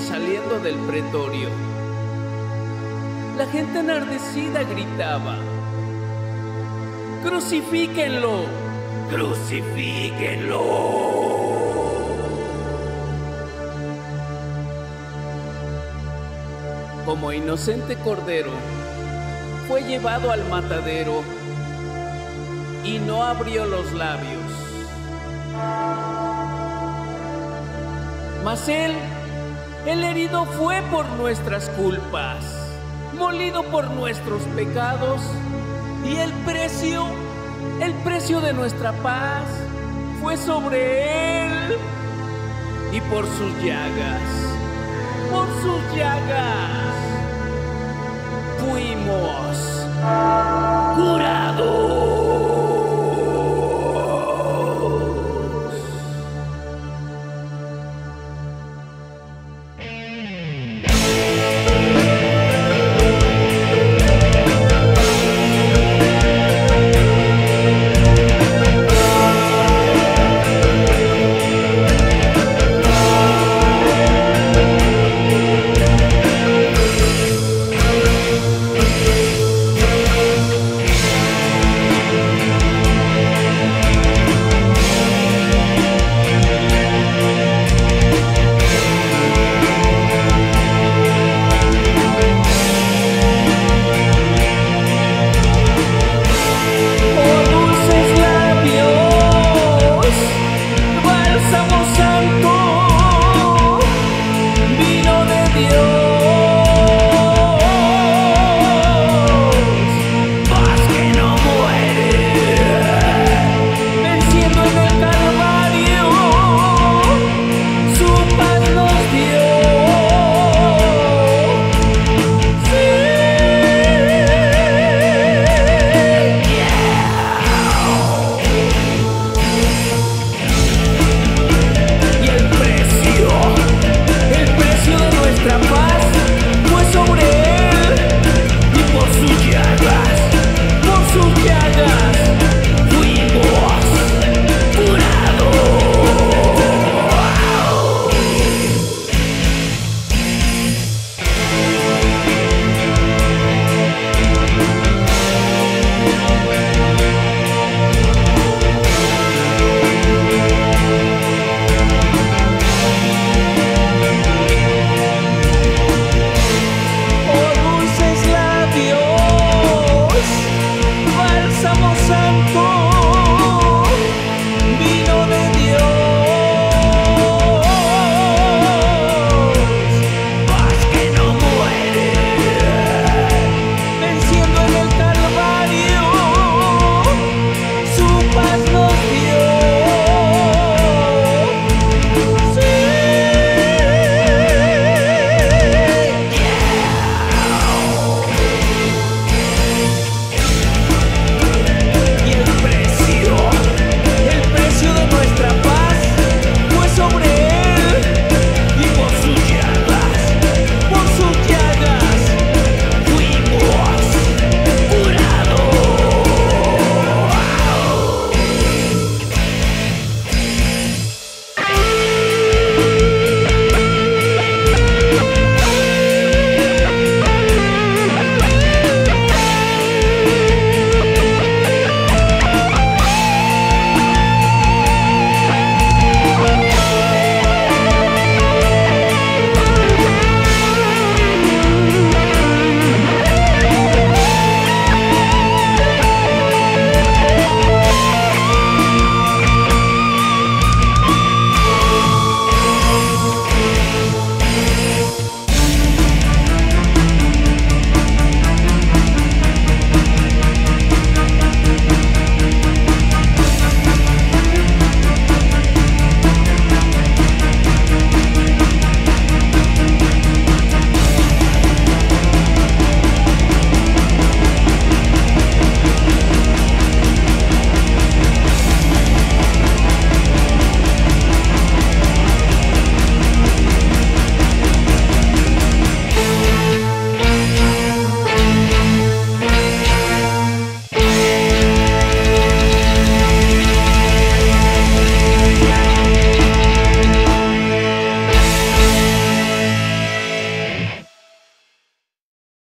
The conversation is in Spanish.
saliendo del pretorio. La gente enardecida gritaba, ¡Crucifíquenlo! ¡Crucifíquenlo! Como inocente cordero, fue llevado al matadero y no abrió los labios. Mas él, el herido fue por nuestras culpas, molido por nuestros pecados y el precio, el precio de nuestra paz fue sobre él y por sus llagas, por sus llagas fuimos curados.